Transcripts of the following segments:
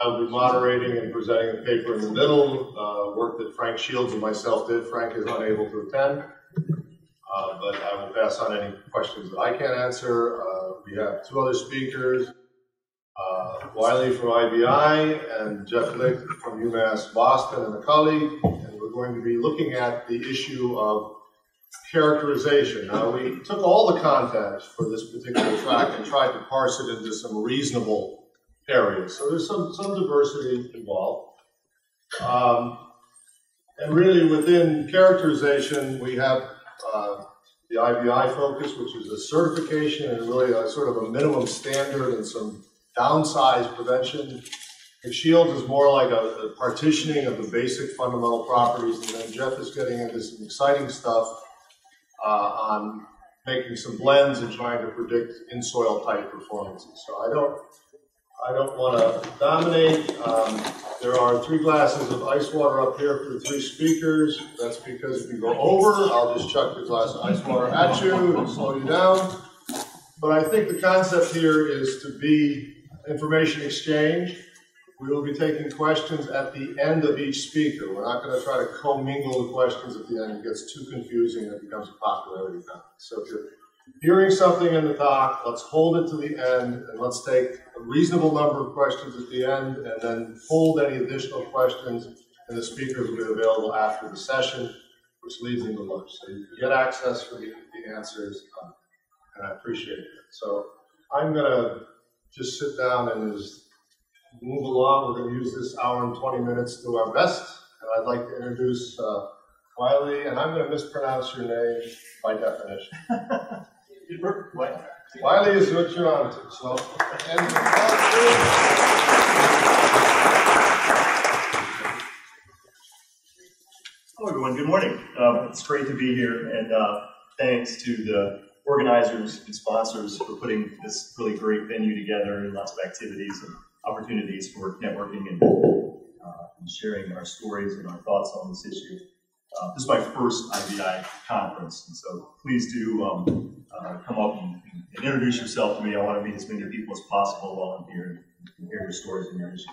I'll be moderating and presenting the paper in the middle, uh, work that Frank Shields and myself did. Frank is unable to attend, uh, but I will pass on any questions that I can't answer. Uh, we have two other speakers, uh, Wiley from IBI and Jeff Licht from UMass Boston and a colleague, and we're going to be looking at the issue of characterization. Now, we took all the content for this particular track and tried to parse it into some reasonable areas. So there's some, some diversity involved. Um, and really within characterization, we have uh, the IBI focus, which is a certification and really a sort of a minimum standard and some downside prevention. And Shields is more like a, a, partitioning of the basic fundamental properties, and then Jeff is getting into some exciting stuff uh, on making some blends and trying to predict in-soil type performances. So I don't I don't want to dominate. Um, there are three glasses of ice water up here for the three speakers. That's because if you go over, I'll just chuck the glass of ice water at you and slow you down. But I think the concept here is to be information exchange. We will be taking questions at the end of each speaker. We're not going to try to commingle the questions at the end. It gets too confusing and it becomes a popularity contest. So if you're hearing something in the talk, let's hold it to the end, and let's take a reasonable number of questions at the end, and then hold any additional questions, and the speakers will be available after the session, which leads into lunch. So you get access for the, the answers, um, and I appreciate it. So I'm going to just sit down and just move along. We're going to use this hour and 20 minutes to our best, and I'd like to introduce uh, Wiley, and I'm going to mispronounce your name by definition. Wiley is what you're on to. So, and, Hello, everyone. Good morning. Um, it's great to be here, and uh, thanks to the organizers and sponsors for putting this really great venue together and lots of activities and opportunities for networking and, uh, and sharing our stories and our thoughts on this issue. Uh, this is my first IBI conference, and so please do um, uh, come up and, and, introduce yourself to me. I want to meet as many people as possible while I'm here and hear your stories and your issues.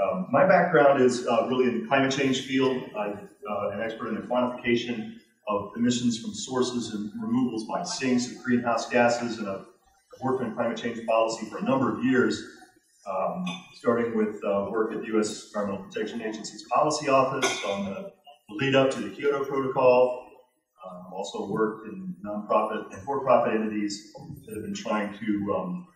Um, my background is uh, really in the climate change field. I'm uh, an expert in the quantification of emissions from sources and removals by sinks of greenhouse gases, and I've worked in climate change policy for a number of years, um, starting with uh, work at the U.S. Environmental Protection Agency's policy office on the lead up to the Kyoto Protocol. Um, also worked in nonprofit and for-profit entities that have been trying to um,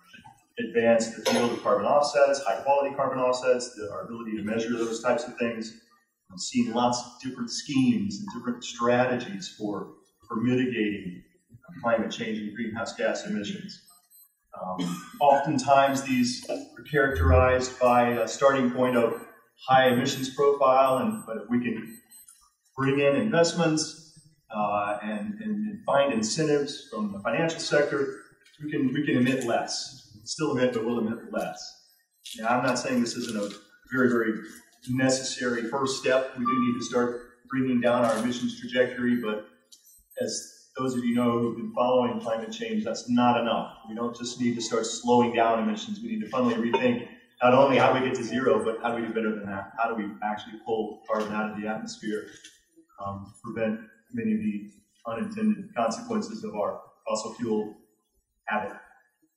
advance the field of carbon offsets, high-quality carbon offsets, the, our ability to measure those types of things. I've seen lots of different schemes and different strategies for, for mitigating climate change and greenhouse gas emissions. Um, oftentimes, these are characterized by a starting point of high emissions profile, and but if we can bring in investments uh, and, and, find incentives from the financial sector, we can, we can emit less. Still emit, but we'll emit less. Now, I'm not saying this isn't a very, very necessary first step. We do need to start bringing down our emissions trajectory, but as those of you know who've been following climate change, that's not enough. We don't just need to start slowing down emissions. We need to fundamentally rethink not only how do we get to zero, but how do we do better than that? How do we actually pull carbon out of the atmosphere um, prevent many of the unintended consequences of our fossil fuel habit.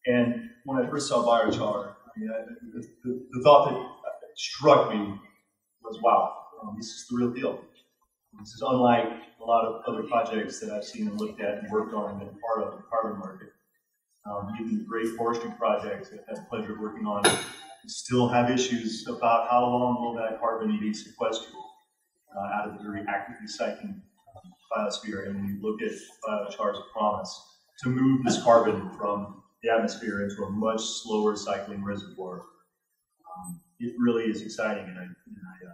And when I first saw biochar, I mean, I, the, the, the, thought that struck me was, wow, um, this is the real deal. This is unlike a lot of other projects that I've seen and looked at and worked on and been part of the carbon market. Um, even the great forestry projects that I've had the pleasure of working on still have issues about how long will that carbon be sequestered uh, out of the very actively recycling biosphere. And you look at biochar's promise to move this carbon from the atmosphere into a much slower cycling reservoir, um, it really is exciting. And, I, and I, uh,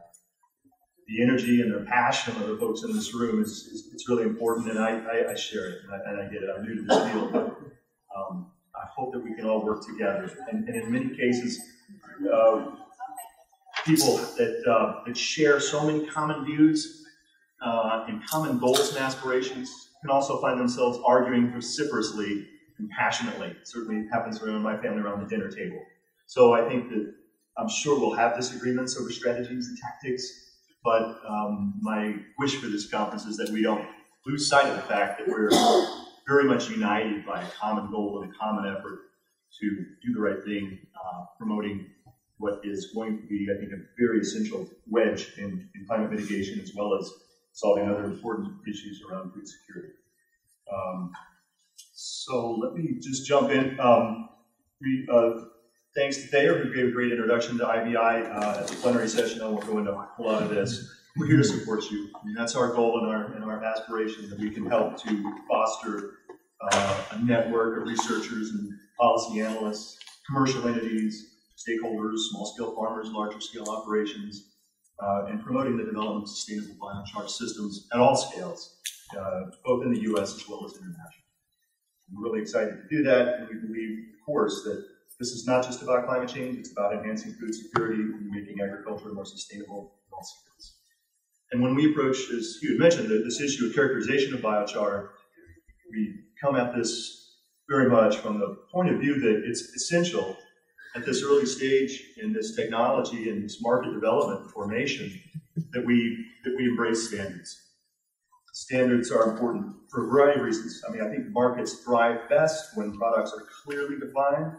the energy and the passion of the folks in this room is, is it's really important, and I, I, I share it, and I, and I, get it. I'm new to this field, but um, I hope that we can all work together. And, and in many cases, uh, people that, uh, that share so many common views uh, and common goals and aspirations can also find themselves arguing vociferously and passionately. It certainly happens around my family around the dinner table. So I think that I'm sure we'll have disagreements over strategies and tactics, but um, my wish for this conference is that we don't lose sight of the fact that we're very much united by a common goal and a common effort to do the right thing, uh, what is going to be, I think, a very essential wedge in, in climate mitigation as well as solving other important issues around food security. Um, so let me just jump in. Um, we, uh, thanks to Thayer, who gave a great introduction to IBI uh, at the plenary session. I won't go into a lot of this. We're here to support you. I mean, that's our goal and our, and our aspiration that we can help to foster uh, a network of researchers and policy analysts, commercial entities, stakeholders, small-scale farmers, larger-scale operations, uh, and promoting the development of sustainable biochar systems at all scales, uh, both in the U.S. as well as internationally. We're really excited to do that, and we believe, of course, that this is not just about climate change, it's about enhancing food security and making agriculture more sustainable at all scales. And when we approach, as you had mentioned, this issue of characterization of biochar, we come at this very much from the point of view that it's essential at this early stage in this technology and this market development formation that we that we embrace standards. Standards are important for a variety of reasons. I mean, I think markets thrive best when products are clearly defined,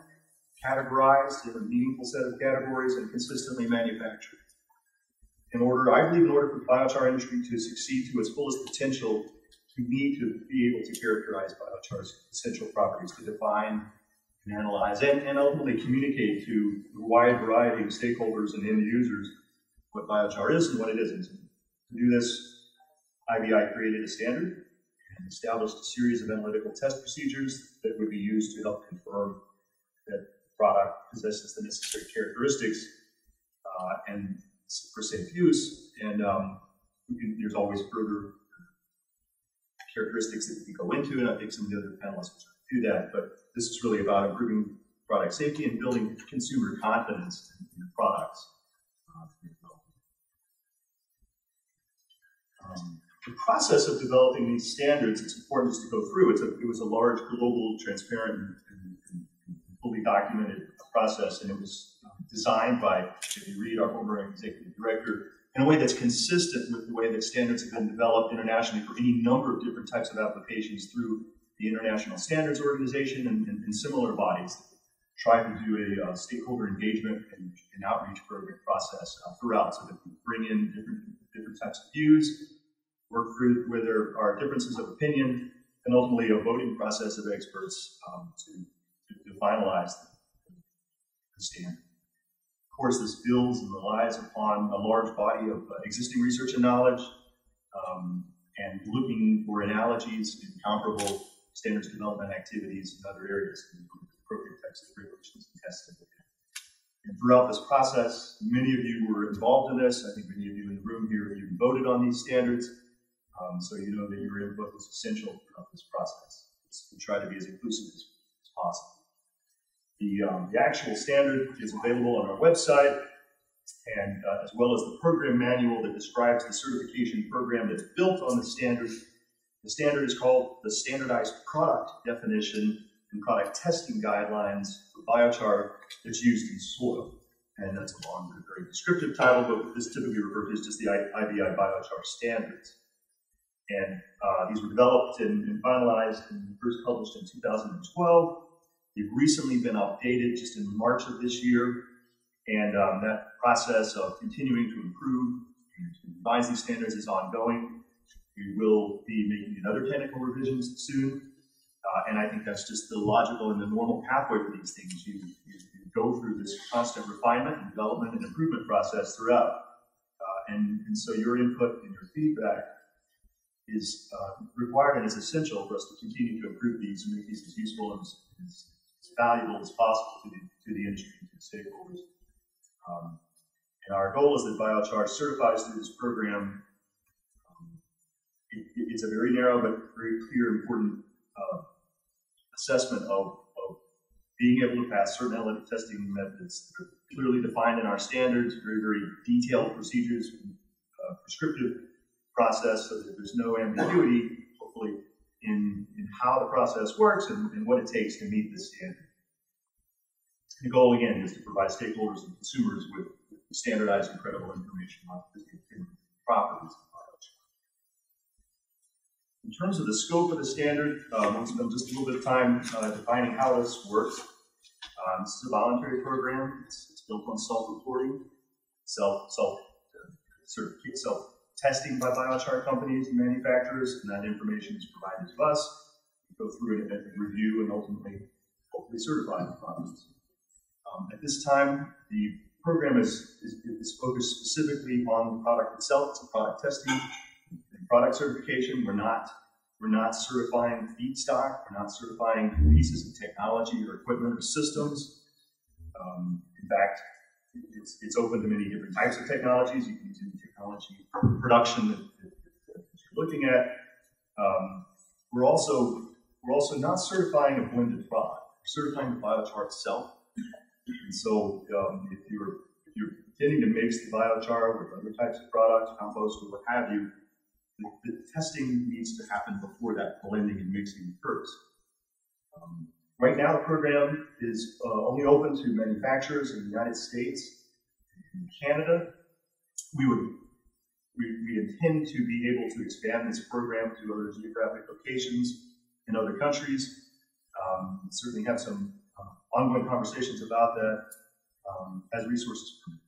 categorized in a meaningful set of categories, and consistently manufactured. In order, I believe, in order for the biochar industry to succeed to its fullest potential, we need to be able to characterize biochar's essential properties, to define and analyze, and, and ultimately communicate to a wide variety of stakeholders and end users what biochar is and what it isn't. To do this, IBI created a standard and established a series of analytical test procedures that would be used to help confirm that the product possesses the necessary characteristics uh, and for safe use. And um, can, there's always further characteristics that we can go into, and I think some of the other panelists do that. But this is really about improving product safety and building consumer confidence in, products. Um, the process of developing these standards, it's important just to go through. It's a, it was a large, global, transparent, and, and, fully documented process, and it was designed by Debbie Reed, our former executive director, in a way that's consistent with the way that standards have been developed internationally for any number of different types of applications through the International Standards Organization and, and, and similar bodies try to do a uh, stakeholder engagement and, and, outreach program process uh, throughout so that we bring in different, different types of views, work through where there are differences of opinion, and ultimately a voting process of experts um, to, to, to, finalize the, the standard. Of course, this builds and relies upon a large body of uh, existing research and knowledge, um, and looking for analogies and comparable standards development activities in other areas, and appropriate types of regulations and testing. And throughout this process, many of you were involved in this. I think many of you in the room here even voted on these standards. Um, so you know that your input was essential throughout this process. We try to be as inclusive as, as possible. The, um, the actual standard is available on our website, and uh, as well as the program manual that describes the certification program that's built on the standard the standard is called the Standardized Product Definition and Product Testing Guidelines for Biochar that's used in soil. And that's a long, very descriptive title, but this typically refers to as just the IBI Biochar Standards. And uh, these were developed and, and, finalized and first published in 2012. They've recently been updated just in March of this year. And um, that process of continuing to improve and revise these standards is ongoing. We will be making another technical revisions soon. Uh, and I think that's just the logical and the normal pathway for these things. You, you, you go through this constant refinement and development and improvement process throughout. Uh, and, and so your input and your feedback is uh, required and is essential for us to continue to improve these and make these as useful and as, as, valuable as possible to the, to the industry and to the stakeholders. Um, and our goal is that biochar certifies through this program it, it's a very narrow but very clear, important uh, assessment of, of being able to pass certain analytic testing methods that are clearly defined in our standards, very, very detailed procedures, uh, prescriptive process so that there's no ambiguity, hopefully, in, in how the process works and, and what it takes to meet this standard. The goal again is to provide stakeholders and consumers with standardized and credible information on physical properties. In terms of the scope of the standard, um, we'll spend just a little bit of time uh, defining how this works. Um, this is a voluntary program. It's, it's built on self-reporting, self self uh, certificate, self testing by biochar companies and manufacturers, and that information is provided to us. We go through it and review and ultimately hopefully certify the products. Um, at this time, the program is, is, is, focused specifically on the product itself. It's a product testing product certification. We're not we're not certifying feedstock. We're not certifying pieces of technology or equipment or systems. Um, in fact, it's, it's open to many different types of technologies. You can use any technology production that, that, you're looking at. Um, we're also we're also not certifying a blended product. We're certifying the biochar itself. And so um, if you're if you're intending to mix the biochar with other types of products, compost, or what have you, the, testing needs to happen before that blending and mixing occurs. Um, right now, the program is uh, only open to manufacturers in the United States and Canada. We would we, we intend to be able to expand this program to other geographic locations in other countries. Um, certainly have some uh, ongoing conversations about that um, as resources permit.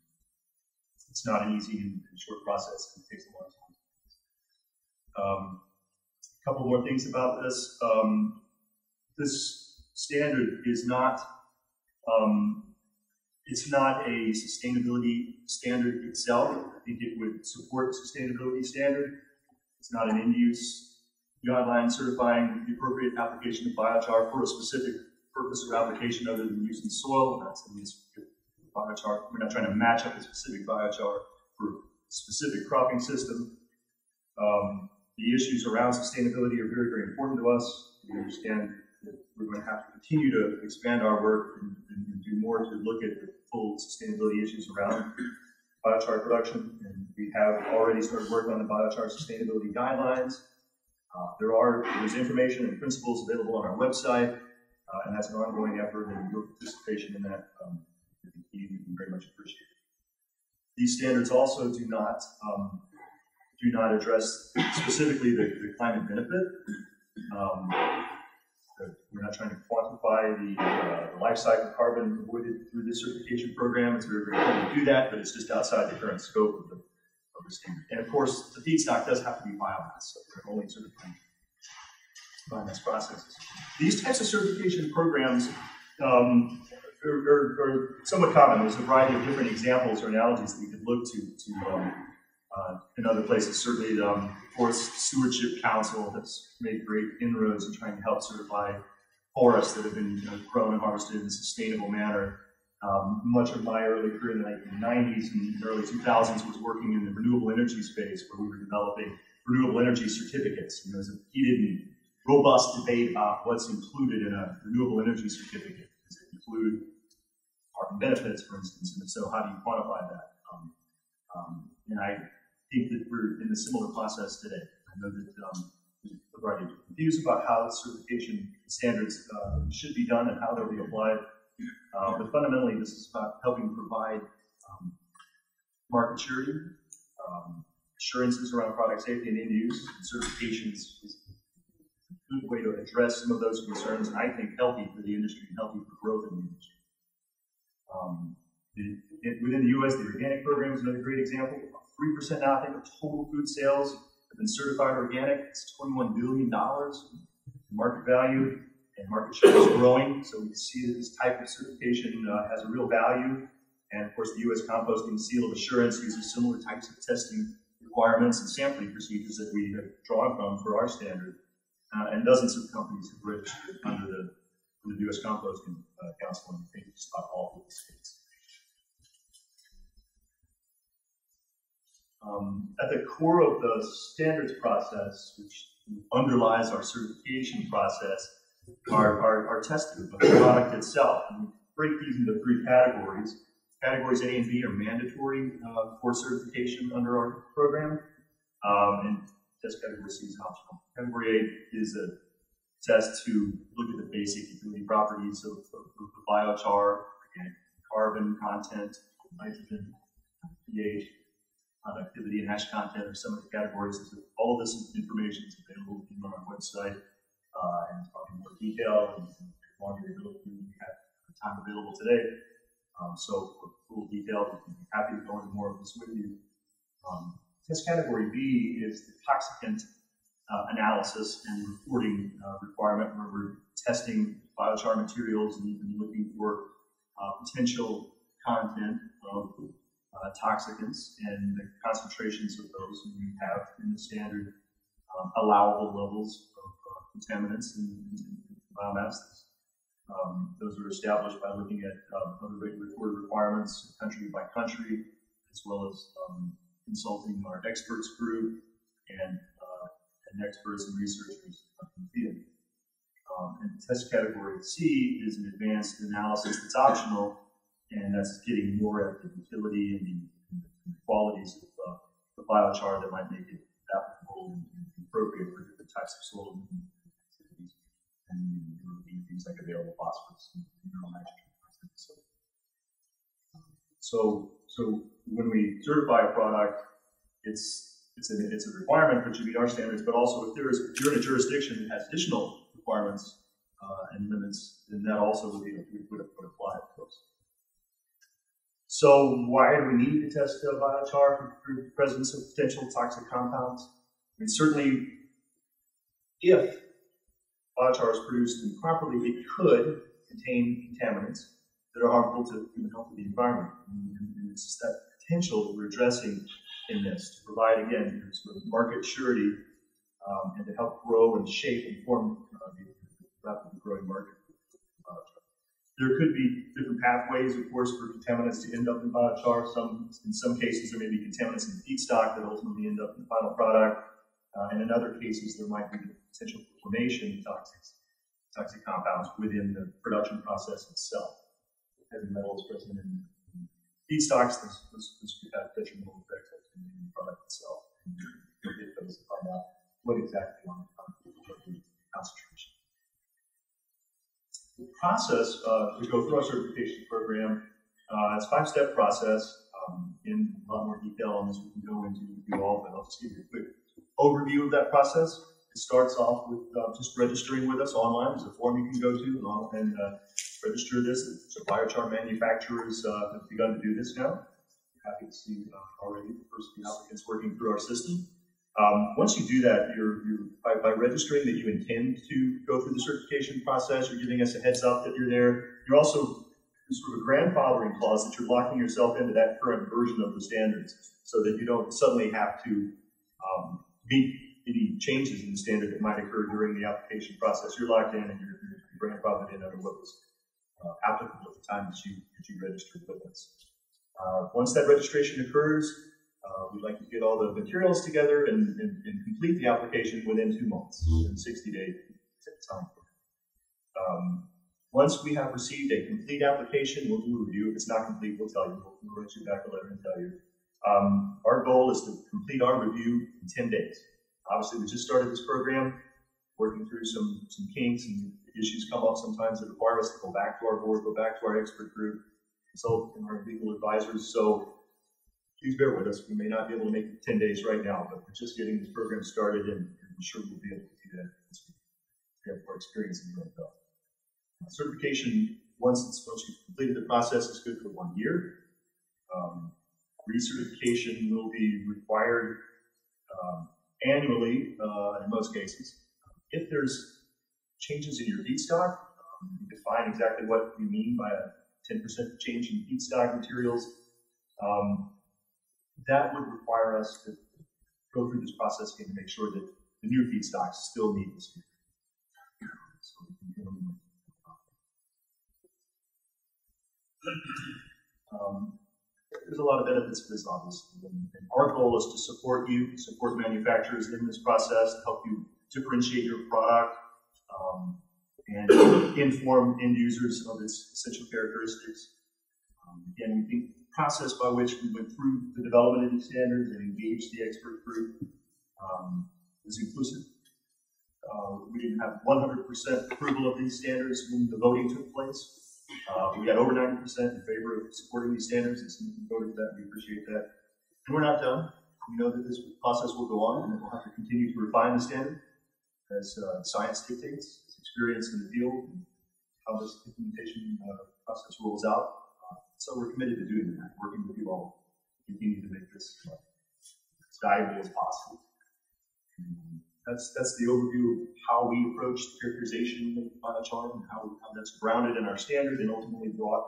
It's not an easy and, and short process. It takes a long time. Um, a couple more things about this. Um, this standard is not um, it's not a sustainability standard itself. I think it would support a sustainability standard. It's not an end-use guideline certifying the appropriate application of biochar for a specific purpose or application other than using soil. Not saying it's biochar. We're not trying to match up a specific biochar for a specific cropping system. Um, the issues around sustainability are very, very important to us. We understand that we're going to have to continue to expand our work and, and do more to look at the full sustainability issues around biochar production. And we have already started work on the biochar sustainability guidelines. Uh, there are there's information and principles available on our website, uh, and that's an ongoing effort, and your participation in that um, we very much appreciate. These standards also do not um, do not address specifically the, the climate benefit. Um, we're not trying to quantify the, uh, the, life cycle carbon avoided through this certification program. It's very, very important to do that, but it's just outside the current scope of the standard. and of course, the feedstock does have to be biomass, so we're only certifying biomass processes. These types of certification programs um, are, are, are, somewhat common. There's a variety of different examples or analogies that we could look to, to um, uh, in other places. Certainly, the um, Forest Stewardship Council has made great inroads in trying to help certify forests that have been you know, grown and harvested in a sustainable manner. Um, much of my early career in the 1990s and early 2000s was working in the renewable energy space where we were developing renewable energy certificates. And there was a heated and robust debate about what's included in a renewable energy certificate. Does it include carbon benefits, for instance? And if so, how do you quantify that? Um, um, and I think that we're in a similar process today. I know that um, of views about how certification standards uh, should be done and how they'll be applied. Uh, but fundamentally, this is about helping provide um, market surety, um, assurances around product safety and end use, and certifications is a good way to address some of those concerns, and I think healthy for the industry and healthy for growth in the industry. Um, within the U.S., the organic program is another great example. 3% now, I think, of total food sales have been certified organic. It's $21 billion market value and market share is growing. So we see that this type of certification uh, has a real value. And of course, the U.S. Composting Seal of Assurance uses similar types of testing requirements and sampling procedures that we have drawn from for our standard. Uh, and dozens of companies have registered under the, the U.S. Composting uh, Council, and I think just about all 50 states. Um, at the core of the standards process, which underlies our certification process, are, are, are tested of the product itself. And we break these into three categories. Categories A and B are mandatory uh, for certification under our program, um, and test category C is optional. Category A is a test to look at the basic utility properties of, of, of the biochar, organic carbon content, nitrogen, pH, conductivity, and ash content are some of the categories. All of this information is available on our website, uh, and probably more detail. and longer to go through. We have time available today. Um, so for full detail, we'd be happy to go into more of this with you. Um, test category B is the toxicant uh, analysis and reporting uh, requirement where we're testing biochar materials and looking for uh, potential content of uh, toxicants and the concentrations of those we have in the standard um, allowable levels of uh, contaminants in, in biomass. Um, those are established by looking at uh, other regulatory requirements country by country, as well as um, consulting our experts group and, uh, and experts and researchers in the field. Um, and test category C is an advanced analysis that's optional, and that's getting more at the utility and the, qualities of uh, the biochar that might make it applicable and appropriate for different types of soil and things like available phosphorus and mineral nitrogen. So, so when we certify a product, it's it's a, it's a requirement for our standards, but also if there is if you're in a jurisdiction that has additional requirements uh, and limits, then that also would be would, would apply, of course. So why do we need to test uh, biochar for, the presence of potential toxic compounds? Mean, certainly, if biochar is produced improperly, it could contain contaminants that are harmful to human health and the environment. And it's that potential that we're addressing in this to provide, again, sort of market surety um, and to help grow and shape and form uh, the rapidly growing market. There could be different pathways, of course, for contaminants to end up in biochar. Some, in some cases, there may be contaminants in the feedstock that ultimately end up in the final product. Uh, and in other cases, there might be potential for formation of toxic, toxic compounds within the production process itself. Heavy metals present in feedstocks, this, this, this could have detrimental effects on the product itself. And get those to out what exactly on the concentration. Process uh, to go through our certification program, uh, it's a five-step process. Um, in a lot more detail on this, we can go into you all, but I'll just give you a quick overview of that process. It starts off with uh, just registering with us online. There's a form you can go to and, and uh, register this. So biochar manufacturers uh, have begun to do this now. Happy to see uh, already the first few applicants working through our system. Um, once you do that, you're, you're by, by, registering that you intend to go through the certification process, you're giving us a heads up that you're there. You're also sort of a grandfathering clause that you're locking yourself into that current version of the standards so that you don't suddenly have to um, meet any changes in the standard that might occur during the application process. You're locked in and you're, you're grandfathered in under what was uh, applicable at the time that you, that you registered with us. Uh, once that registration occurs, uh, we'd like to get all the materials together and, and, and complete the application within two months, within 60 day time. Um, once we have received a complete application, we'll do a review. If it's not complete, we'll tell you. We'll, write you back a letter and tell you. Um, our goal is to complete our review in 10 days. Obviously, we just started this program, working through some, some kinks and issues come up sometimes that require us to go back to our board, go back to our expert group, consult our legal advisors. So please bear with us. We may not be able to make it 10 days right now, but we're just getting this program started and, I'm sure we'll be able to do that as we have more experience in the belt. Certification, once, it's, once you've completed the process, is good for one year. Um, recertification will be required um, annually uh, in most cases. If there's changes in your feedstock, um, you define exactly what you mean by a 10% change in feedstock materials. Um, that would require us to go through this process again to make sure that the new feedstocks still meet this. So um, there's a lot of benefits to this, obviously. And our goal is to support you, support manufacturers in this process, help you differentiate your product, um, and inform end users of its essential characteristics. Um, again, we think the process by which we went through the development of these standards and engaged the expert group um, is inclusive. Uh, we didn't have 100% approval of these standards when the voting took place. Uh, we got over ninety percent in favor of supporting these standards, and some voted that, we appreciate that. And we're not done. We know that this process will go on, and we'll have to continue to refine the standard as uh, science dictates, as experience in the field, and how this implementation uh, process rolls out. So we're committed to doing that, working with you all, to continue to make this uh, as valuable as possible. That's, that's the overview of how we approach the characterization of biochar and how, how that's grounded in our standard and ultimately brought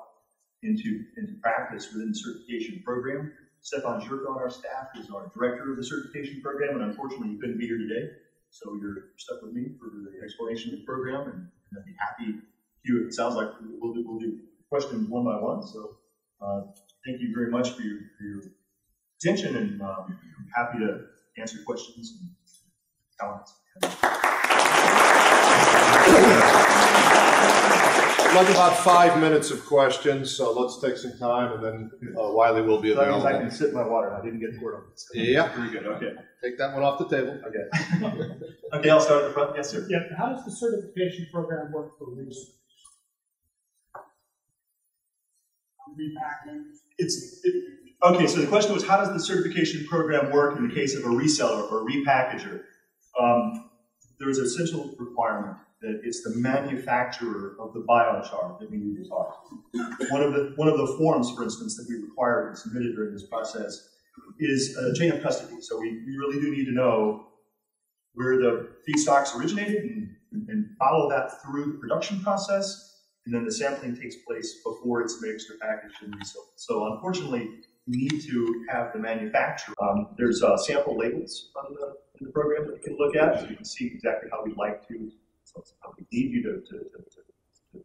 into, into practice within the certification program. Stefan Shirka on our staff is our director of the certification program, and unfortunately, he couldn't be here today. So you're stuck with me for the explanation of the program, and and I'd be happy to, it sounds like we'll do, we'll do questions one by one. So uh, thank you very much for your, for your attention, and um, I'm happy to answer questions and comments. Like about five minutes of questions, so let's take some time and then uh, Wiley will be That means I available. can sip my water. I didn't get poured on. this. Yep. Very good, okay. Take that one off the table. Okay. Okay, I'll start at the front. Yes, sir. Yeah, how does the certification program work for research? It's, it, okay, so the question was, how does the certification program work in the case of a reseller or a repackager? Um, there is an essential requirement that it's the manufacturer of the biochar that we need to talk. One of the, one of the forms, for instance, that we required and submitted during this process is a chain of custody. So we, we really do need to know where the feedstocks originated and, and follow that through the production process and then the sampling takes place before it's mixed or packaged and resold. So unfortunately, we need to have the manufacturer. Um, there's uh, sample labels on the, in the program that you can look at, so you can see exactly how we'd like to, so how we need you to, to, to, to,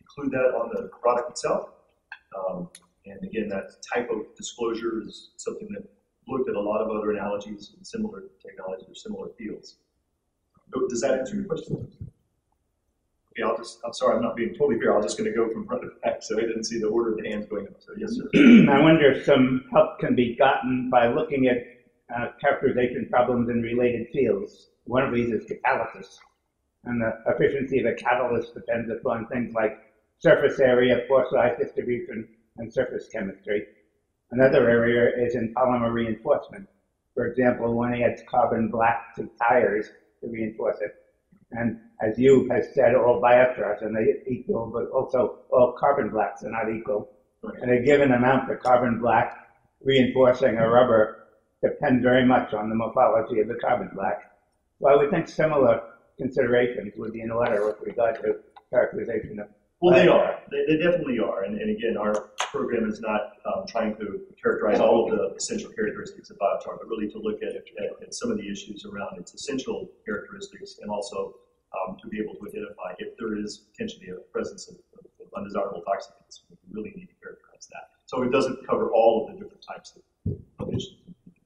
include that on the product itself. Um, and again, that type of disclosure is something that looked at a lot of other analogies in similar technologies or similar fields. Does that answer your question? I'll just, I'm sorry, I'm not being totally fair. I'm just going to go from front to back, so I didn't see the order of the hands going up. So yes, sir. I wonder if some help can be gotten by looking at uh, characterization problems in related fields. One of these is catalysis. And the efficiency of a catalyst depends upon things like surface area, pore size distribution, and surface chemistry. Another area is in polymer reinforcement. For example, one adds carbon black to tires to reinforce it. And as you have said, all biochars are not equal, but also all carbon blacks are not equal. And a given amount of carbon black reinforcing a rubber depend very much on the morphology of the carbon black. Well, we think similar considerations would be in order with regard to characterization of. Well, they are. They, they definitely are. And, and again, our program is not um, trying to characterize all of the essential characteristics of biochar, but really to look at, at, at some of the issues around its essential characteristics and also um, to be able to identify if there is potentially a presence of, of, of undesirable toxins. We really need to characterize that. So it doesn't cover all of the different types of, of issues.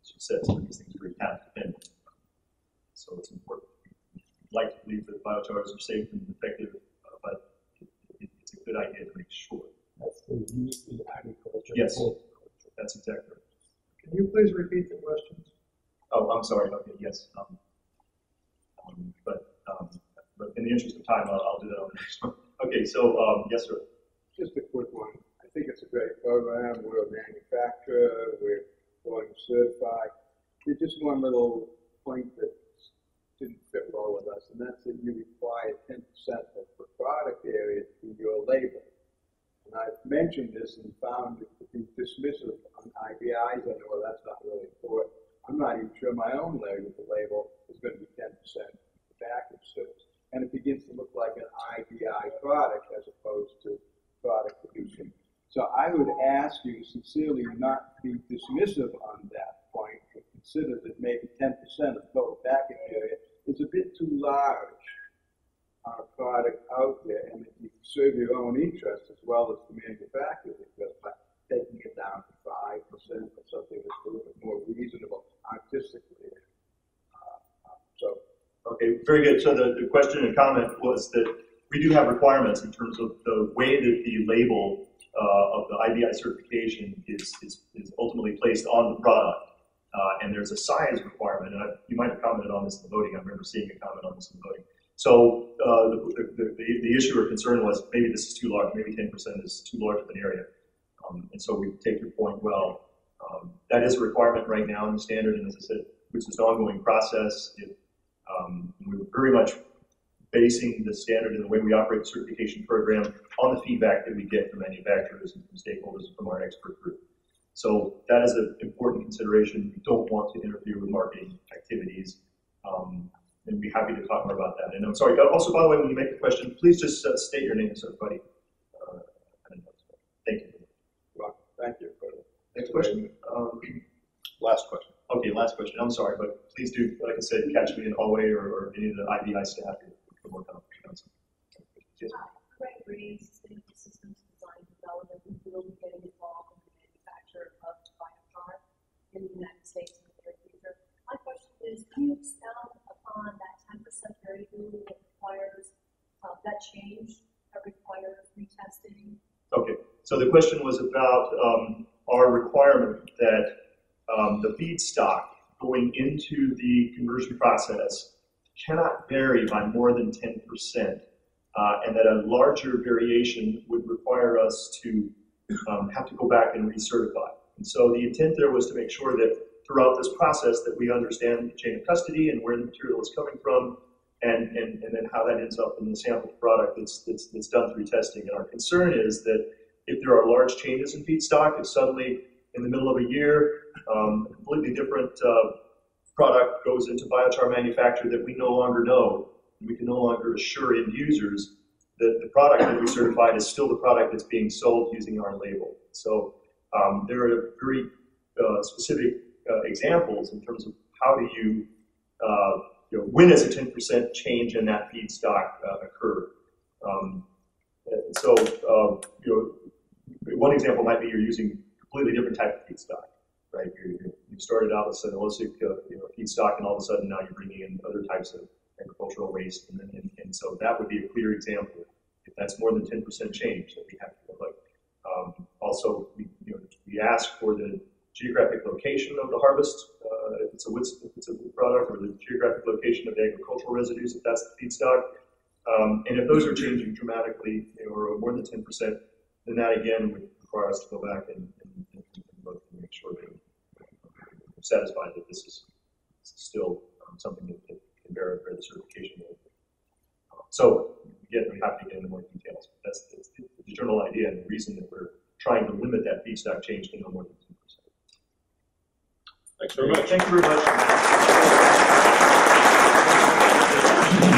As you said, some of these things are very patent dependent. So it's important. We'd like to believe that biochars are safe and effective, uh, but it, it, it's a good idea to make sure. That's the UC agriculture. Yes. That's exactly right. Can you please repeat the questions? Oh, I'm sorry. Okay, yes. Um, um, but, um, but in the interest of time, I'll, I'll do that on the next one. Okay, so um, yes, sir. Just a quick one. I think it's a great program. We're a manufacturer. We're going certified. There's just one little point that didn't fit well with us, and that's that you require ten percent of the product area to be your label. And I've mentioned this and found it to be dismissive on IBIs. I know that's not really important. I'm not even sure my own label, label is going to be ten percent tobacco service. And it begins to look like an IBI product as opposed to product producing. So I would ask you sincerely not to be dismissive on that point, but consider that maybe ten percent of total package area is a bit too large on a product out there, and that you serve your own interests as well as the manufacturer's interest by taking it down to five percent or something that's a little bit more reasonable artistically. Uh, uh, So Okay, very good. So the, the question and comment was that we do have requirements in terms of the way that the label uh, of the IBI certification is, is, is ultimately placed on the product. Uh, and there's a size requirement, and I, you might have commented on this in the voting. I remember seeing a comment on this in the voting. So uh, the, the, the, issue or concern was maybe this is too large, maybe 10% is too large of an area. Um, and so we take your point well. Um, that is a requirement right now in the standard, and as I said, which is an ongoing process. It, um, we're very much basing the standard and the way we operate the certification program on the feedback that we get from manufacturers and from stakeholders and from our expert group. So that is an important consideration. We don't want to interfere with marketing activities. Um, and be happy to talk more about that. And I'm sorry, also, by the way, when you make a question, please just uh, state your name so everybody. Uh, thank you. Well, thank you Next question. Um, Last question. okay, last question. I'm sorry, but please do, like I said, catch me in hallway or, or any of the IBI staff for more comments. Yes. Greg Reeves, Safety Systems Design Development, we will be getting involved in the manufacture of biochar in the United States in the near future. My question is, can you expound upon that ten percent variability that requires, uh, that change, that requires retesting? Okay, so the question was about um, our requirement that um, the feedstock going into the conversion process cannot vary by more than 10%, uh, and that a larger variation would require us to um, have to go back and recertify. And so the intent there was to make sure that throughout this process that we understand the chain of custody and where the material is coming from, and, and, and then how that ends up in the sampled product that's, that's, that's done through testing. And our concern is that if there are large changes in feedstock, if suddenly in the middle of a year, um, a completely different uh, product goes into biochar manufacture that we no longer know, we can no longer assure end users that the product that we certified is still the product that's being sold using our label. So um, there are very uh, specific uh, examples in terms of how do you, uh, you know, when does a 10% change in that feedstock uh, occur? Um, so, uh, you know, one example might be you're using completely different type of feedstock, right? You, you started out with cellulosic uh, you know, feedstock, and all of a sudden now you're bringing in other types of agricultural waste, and, and, and so that would be a clear example. If that's more than 10% change, that we have to look. Um, also, we, you know, we ask for the geographic location of the harvest, uh, if it's a wood, product, or the geographic location of the agricultural residues, if that's the feedstock. Um, and if those are changing dramatically, or more than 10%, then that again would require us to go back and, and, and look and make sure that we're satisfied that this is, still um, something that, that can verify the certification. Um, so, again, we have to get into more details. But that's, that's the, the general idea and the reason that we're trying to limit that feedstock change to no more than 10%. Thanks very much. Thank you very much.